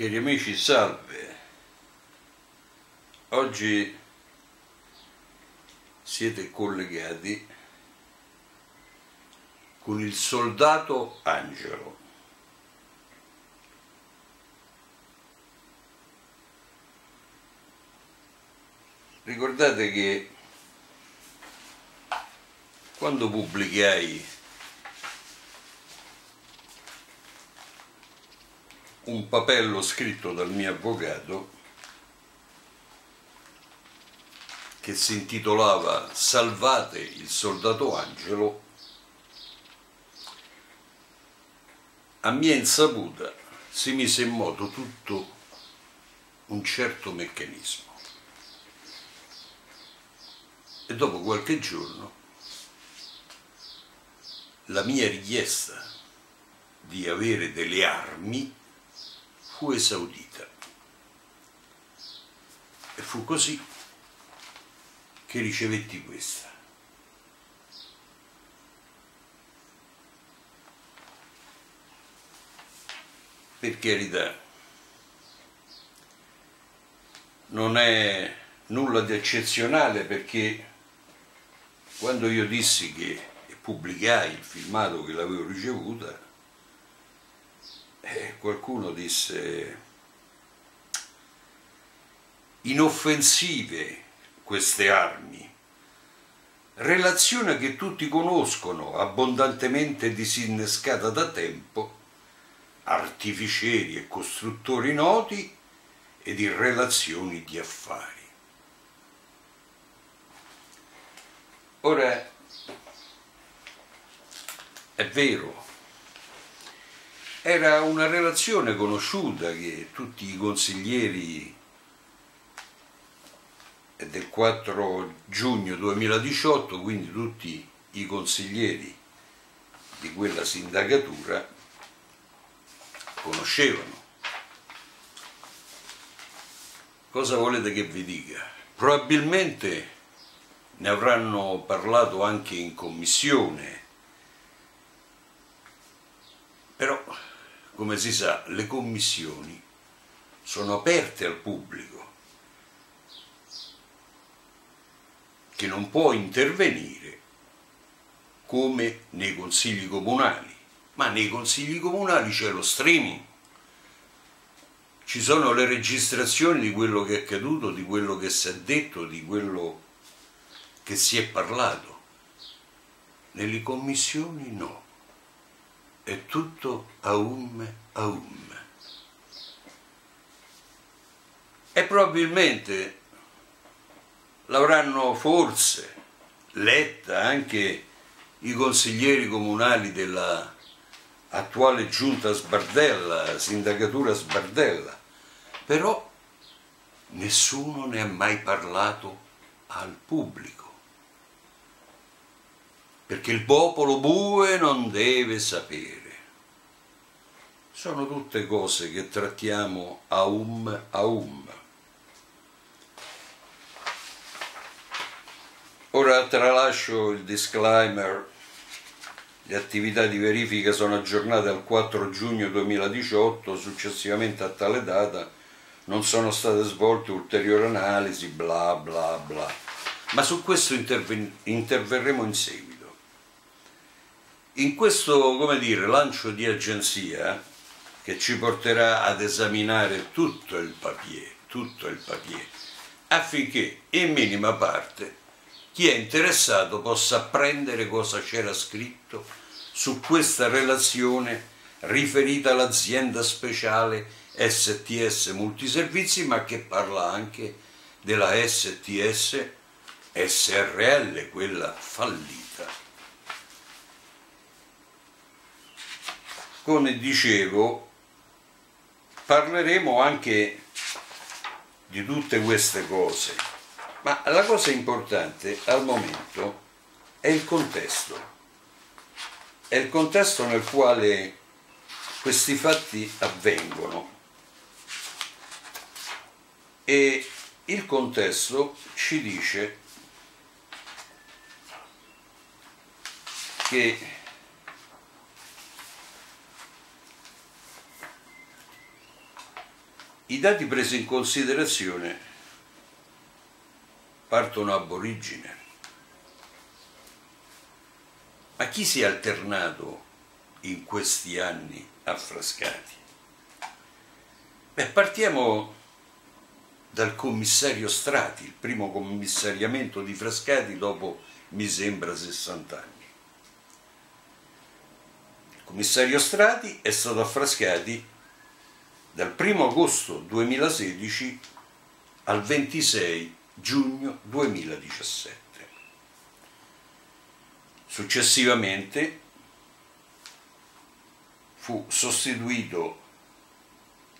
Cari amici, salve. Oggi siete collegati con il soldato Angelo. Ricordate che quando pubblicai un papello scritto dal mio avvocato che si intitolava Salvate il soldato Angelo, a mia insaputa si mise in moto tutto un certo meccanismo. E dopo qualche giorno la mia richiesta di avere delle armi fu esaudita. E fu così che ricevetti questa. Per carità, non è nulla di eccezionale perché quando io dissi che pubblicai il filmato che l'avevo ricevuta, eh, qualcuno disse inoffensive queste armi, relazione che tutti conoscono, abbondantemente disinnescata da tempo, artificieri e costruttori noti ed in relazioni di affari. Ora, è vero, era una relazione conosciuta che tutti i consiglieri del 4 giugno 2018, quindi tutti i consiglieri di quella sindacatura conoscevano. Cosa volete che vi dica? Probabilmente ne avranno parlato anche in commissione, però come si sa, le commissioni sono aperte al pubblico, che non può intervenire come nei consigli comunali, ma nei consigli comunali c'è lo streaming, ci sono le registrazioni di quello che è accaduto, di quello che si è detto, di quello che si è parlato. Nelle commissioni no è tutto aum aum. E probabilmente l'avranno forse letta anche i consiglieri comunali della attuale giunta Sbardella, sindacatura Sbardella, però nessuno ne ha mai parlato al pubblico perché il popolo bue non deve sapere. Sono tutte cose che trattiamo a um a um. Ora tralascio il disclaimer. Le attività di verifica sono aggiornate al 4 giugno 2018, successivamente a tale data non sono state svolte ulteriori analisi, bla bla bla. Ma su questo interverremo in seguito. In questo, dire, lancio di agenzia che ci porterà ad esaminare tutto il papier, tutto il papier, affinché in minima parte chi è interessato possa apprendere cosa c'era scritto su questa relazione riferita all'azienda speciale STS Multiservizi, ma che parla anche della STS SRL, quella fallita. Come dicevo, parleremo anche di tutte queste cose, ma la cosa importante al momento è il contesto, è il contesto nel quale questi fatti avvengono. E il contesto ci dice che I dati presi in considerazione partono ab origine. Ma chi si è alternato in questi anni a Frascati? Beh, partiamo dal commissario Strati, il primo commissariamento di Frascati dopo, mi sembra, 60 anni. Il commissario Strati è stato a Frascati dal 1 agosto 2016 al 26 giugno 2017. Successivamente fu sostituito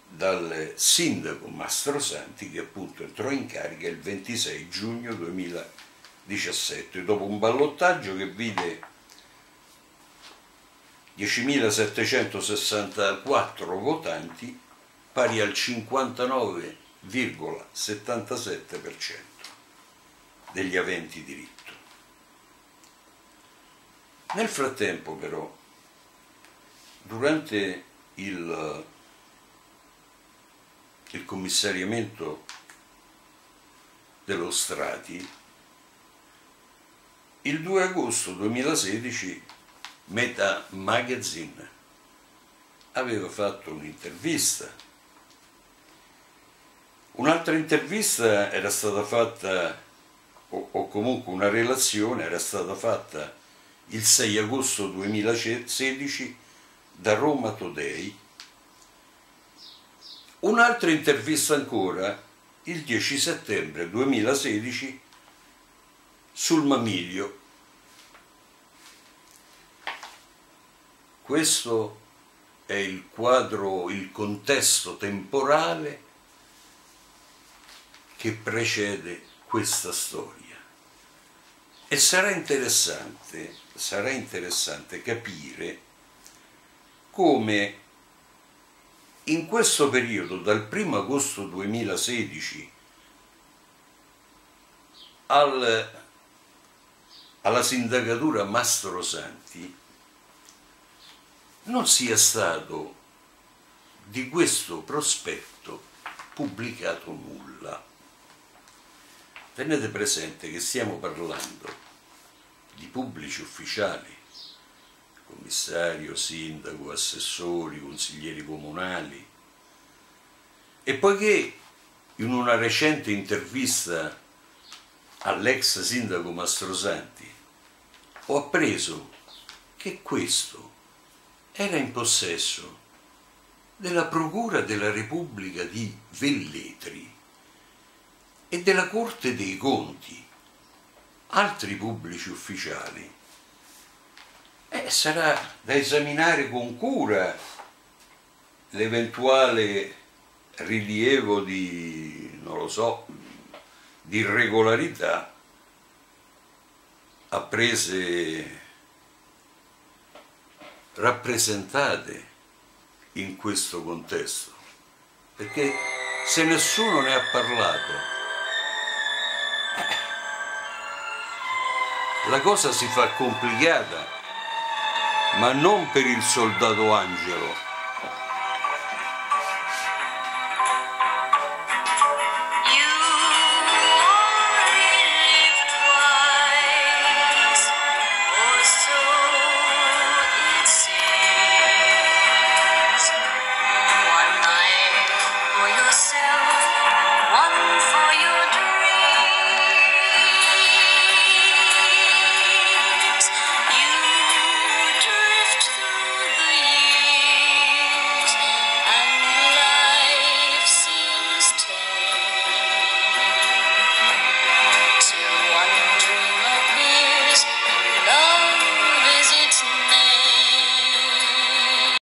dal sindaco Mastrosanti che appunto entrò in carica il 26 giugno 2017 dopo un ballottaggio che vide 10.764 votanti pari al 59,77% degli aventi diritto. Nel frattempo però, durante il il commissariamento dello Strati, il 2 agosto 2016 Meta Magazine aveva fatto un'intervista. Un'altra intervista era stata fatta, o, o comunque una relazione era stata fatta il 6 agosto 2016 da Roma Today Un'altra intervista ancora il 10 settembre 2016 sul Mamiglio. Questo è il quadro, il contesto temporale che precede questa storia. E sarà interessante, sarà interessante capire come in questo periodo, dal 1 agosto 2016 al, alla sindacatura Mastro Santi, non sia stato di questo prospetto pubblicato nulla. Tenete presente che stiamo parlando di pubblici ufficiali commissario, sindaco, assessori, consiglieri comunali. E poiché in una recente intervista all'ex sindaco Mastrosanti ho appreso che questo era in possesso della Procura della Repubblica di Velletri e della Corte dei Conti, altri pubblici ufficiali. Eh, sarà da esaminare con cura l'eventuale rilievo di, non lo so, di irregolarità apprese rappresentate in questo contesto. Perché se nessuno ne ha parlato la cosa si fa complicata ma non per il soldato angelo